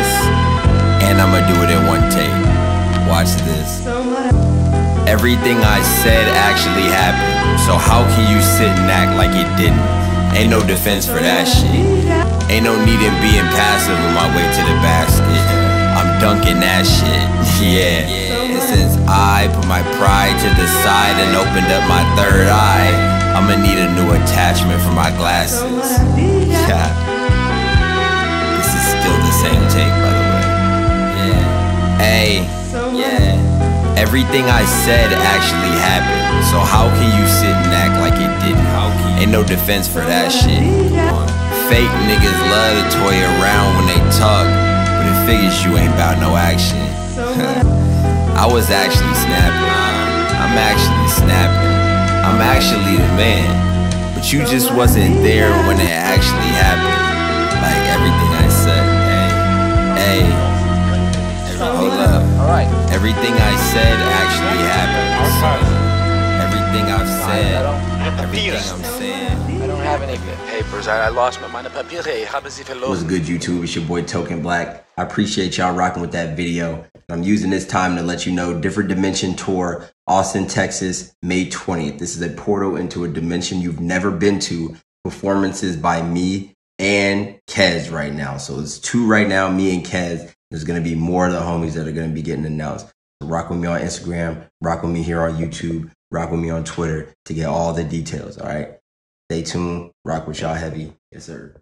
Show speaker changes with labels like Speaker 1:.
Speaker 1: this, and I'm gonna do it in one take. Watch this. Everything I said actually happened, so how can you sit and act like it didn't? Ain't no defense for that shit. Ain't no need in being passive on my way to the basket. I'm dunking that shit, yeah. And since I put my pride to the side and opened up my third eye, I'ma need a new attachment for my glasses. Hey. Yeah. Everything I said actually happened. So how can you sit and act like it didn't? Ain't no defense for that shit. Fake niggas love to toy around when they talk, but it figures you ain't about no action. I was actually snapping. I'm actually snapping. I'm actually the man. But you just wasn't there when it actually happened. Everything I said actually happened. Everything I've said, everything I'm saying.
Speaker 2: I don't have any papers. I, I lost my meine Papiere. Ich habe sie
Speaker 1: What's good, YouTube? It's your boy Token Black. I appreciate y'all rocking with that video. I'm using this time to let you know Different Dimension Tour, Austin, Texas, May 20th. This is a portal into a dimension you've never been to. Performances by me and Kez right now. So it's two right now, me and Kez. There's gonna be more of the homies that are gonna be getting announced. Rock with me on Instagram, rock with me here on YouTube, rock with me on Twitter to get all the details. All right. Stay tuned. Rock with y'all heavy. Yes, sir.